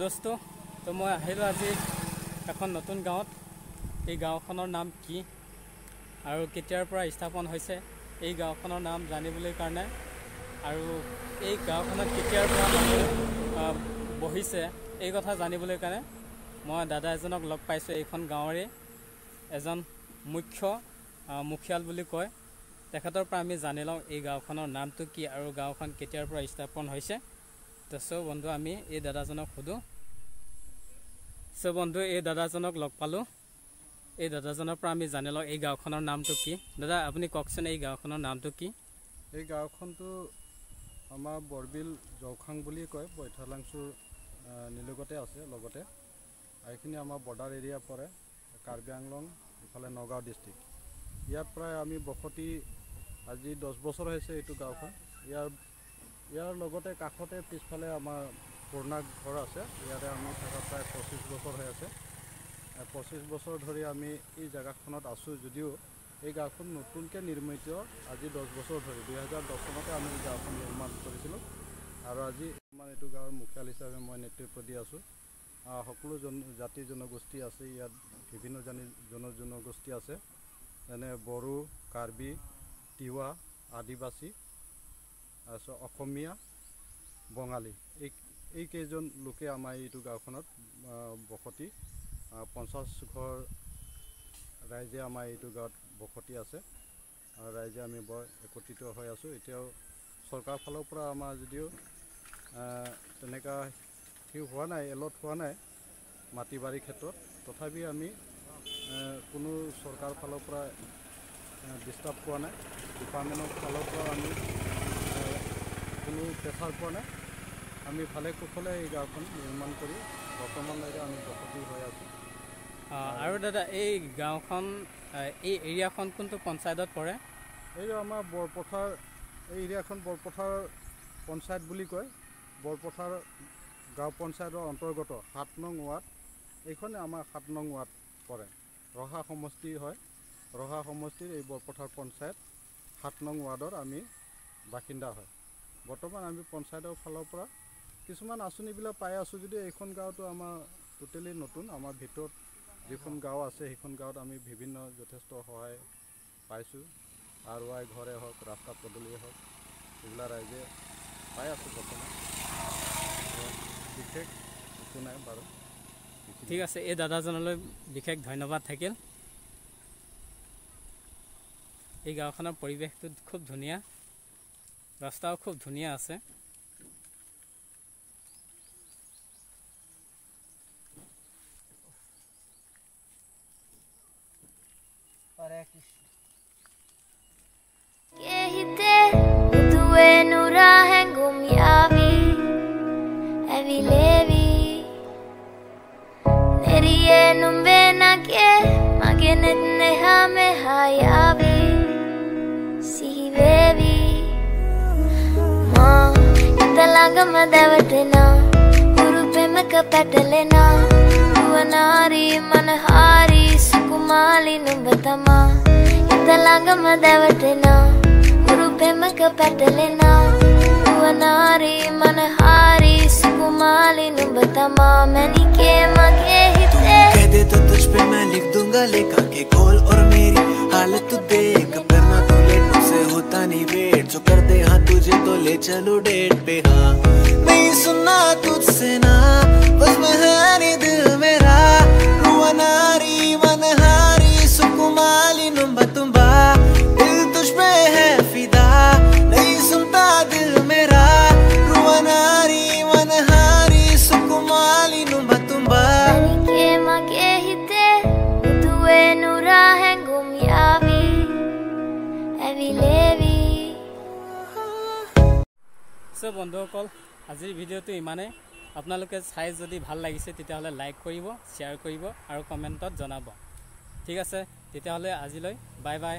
দোস্তো। তো মই আহিলোঁ আজি এখন নতুন গাঁৱত। এই গাঁওখনৰ নাম কি? আৰু কেতিয়াৰ পৰা স্থাপন হৈছে? এই গাঁওখনৰ নাম জানিবলৈ কাৰণে। আৰু এই গাঁওখনত কেতিয়াৰ পৰা বহিছে? এই কথা জানিবলৈ কাৰণে মই দাদা এজনক লগ পাইছোঁ এইখন গাঁৱৰে। এজন মুখ্য মুখিয়াল বুলি কয়। তেখেতৰ পৰা আমি জানি লওঁ এই গাঁওখনৰ নামটো কি আৰু গাঁওখন কেতিয়াৰ পৰা স্থাপন হৈছে। চ' বন্ধু আমি এই দাদাজনক সোধোঁ। চ' বন্ধু এই দাদাজনক লগ পালোঁ। এই দাদাজনৰ পৰা আমি জানি লওঁ এই গাঁওখনৰ নামটো কি? দাদা আপুনি কওকচোন এই গাঁওখনৰ নামটো কি? এই গাঁওখনটো আমাৰ বৰবিল জৌখাং বুলি কয় বৈঠালাংচুৰ নিলগতে আছে লগতে। এইখিনি আমাৰ বৰ্ডাৰ এৰিয়া পৰে কাৰ্বি আংলং ইফালে নগাঁও ডিষ্ট্ৰিক্ট। ইয়াত প্ৰায় আমি বসতি আজি দহ বছৰ হৈছে এইটো গাঁওখন। ইয়াৰ ইয়াৰ লগতে কাষতে পিছফালে আমাৰ পুৰণা ঘৰ আছে। ইয়াতে আমি থকা প্ৰায় পঁচিছ বছৰ হৈ আছে। পঁচিছ বছৰ ধৰি আমি এই জেগাখনত আছোঁ যদিও এই গাঁওখন নতুনকৈ নিৰ্মিত। আজি দহ বছৰ ধৰি দুহেজাৰ দহ চনতে আমি গাঁওখন নিৰ্মাণ কৰিছিলোঁ। আৰু আজি আমাৰ এইটো গাঁৱৰ মুখিয়াল হিচাপে মই নেতৃত্ব দি আছোঁ। সকলো জন জাতি জনগোষ্ঠী আছে ইয়াত বিভিন্ন জানি জন জনগোষ্ঠী আছে। যেনে বড়ো কাৰ্বি তিৱা আদিবাসী। তাৰপিছত অসমীয়া বঙালী। এই এইকেইজন লোকে আমাৰ এইটো গাঁওখনত বসতি পঞ্চাছ ঘৰ ৰাইজে আমাৰ এইটো গাঁৱত বসতি আছে। আৰু ৰাইজে আমি বৰ একত্ৰিত হৈ আছোঁ। এতিয়াও চৰকাৰৰ ফালৰ পৰা আমাৰ যদিও তেনেকুৱা সেই হোৱা নাই এলট হোৱা নাই মাটি বাৰীৰ ক্ষেত্ৰত তথাপি আমি কোনো চৰকাৰৰ ফালৰ পৰা ডিষ্টাৰ্ব পোৱা নাই। ডিপাৰ্টমেণ্টৰ ফালৰ পৰা আমি কোনো প্ৰেছাৰ পোৱা নাই। আমি ভালে কুশলে এই গাঁওখন নিৰ্মাণ কৰি বৰ্তমানলৈকে আমি বসতি হৈ আছোঁ। আৰু দাদা এই গাঁওখন এই এৰিয়াখন কোনটো পঞ্চায়তত পৰে? এই আমাৰ বৰপথাৰ এই এৰিয়াখন বৰপথাৰ পঞ্চায়ত বুলি কয়। বৰপথাৰ গাঁও পঞ্চায়তৰ অন্তৰ্গত সাত নং ৱাৰ্ড। এইখনে আমাৰ সাত নং ৱাৰ্ড পৰে। ৰহা সমষ্টি হয়। ৰহা সমষ্টিৰ এই বৰপথাৰ পঞ্চায়ত সাত নং ৱাৰ্ডৰ আমি বাসিন্দা হয়। বৰ্তমান আমি পঞ্চায়তৰ ফালৰ পৰা কিছুমান আঁচনিবিলাক পাই আছোঁ যদিও এইখন গাঁৱতো আমাৰ টোটেলি নতুন আমাৰ ভিতৰত যিখন গাঁও আছে সেইখন গাঁৱত আমি বিভিন্ন যথেষ্ট সহায় পাইছোঁ। আৰ ৱাই ঘৰে হওক ৰাস্তা পদূলিয়ে হওক এইবিলাক ৰাইজে পাই আছোঁ বৰ্তমান। বিশেষ একো নাই বাৰু। ঠিক আছে এই দাদাজনলৈ বিশেষ ধন্যবাদ থাকিল। এই গাঁওখনৰ পৰিৱেশটো খুব ধুনীয়া। ৰাস্তাও খুব ধুনীয়া আছে Kehite utue nura hengum yavi Evi levi Nerie numbe na ke Magenet neha me hayavi Italanga madavatina Guru pemaka patalena Duvanari manahari Sukumali numbatama ඉතළඟ මදවටෙන ගුරු පෙමක පැටලෙන වනාරී මනහාරී සුකුමාලි නුඹ තමා මැනිකේ මගේ හිතේ कह दे तो तुझ पे मैं लिख दूंगा लेखा के गोल और मेरी हालत तू देख करना तो लेट मुझसे होता नहीं वेट जो कर दे हाँ तुझे तो ले चलो डेट पे हाँ। नहीं सुनना तुझसे ना, बस मैं है नहीं বন্ধুসকল আজিৰ ভিডিঅ'টো ইমানেই। আপোনালোকে চাই যদি ভাল লাগিছে তেতিয়াহ'লে লাইক কৰিব শ্বেয়াৰ কৰিব আৰু কমেণ্টত জনাব। ঠিক আছে তেতিয়াহ'লে আজিলৈ বাই বাই